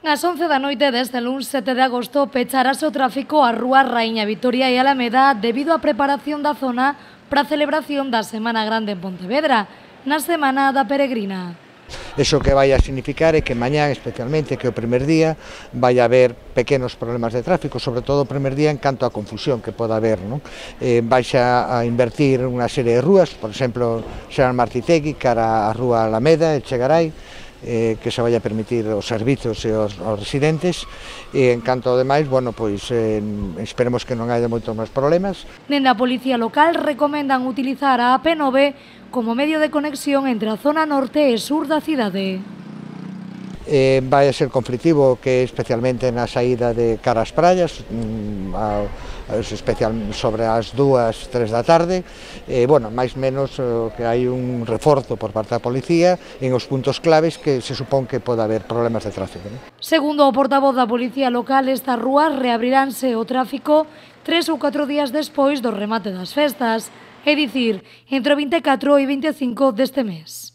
Nas 11 da noite deste luns 7 de agosto pecharase o tráfico a Rúa Raíña Vitoria e Alameda debido á preparación da zona para a celebración da Semana Grande en Pontevedra, na Semana da Peregrina. Eso que vai a significar é que mañán, especialmente, que o primer día, vai haber pequenos problemas de tráfico, sobre todo o primer día en canto á confusión que poda haber. Non? Eh, vais a, a invertir unha serie de rúas, por exemplo, Xeran Martitegui, cara á Rúa Alameda, e Chegarai, eh, que se vai a permitir os servizos e aos, os residentes e en canto ao demais, bueno, pois eh, esperemos que non haya moitos máis problemas. Nenda Policía Local recomendan utilizar a AP9 como medio de conexión entre a zona norte e sur da cidade. Eh, vai a ser conflictivo que especialmente na saída de Caras Praias, mm, ao especial sobre as dúas, tres da tarde, e, bueno, máis menos eh, que hai un reforzo por parte da policía en os puntos claves que se supón que pode haber problemas de tráfico. Né? Segundo o portavoz da Policía Local, estas rúas reabriránse o tráfico tres ou catro días despois do remate das festas, é dicir, entre o 24 e 25 deste mes.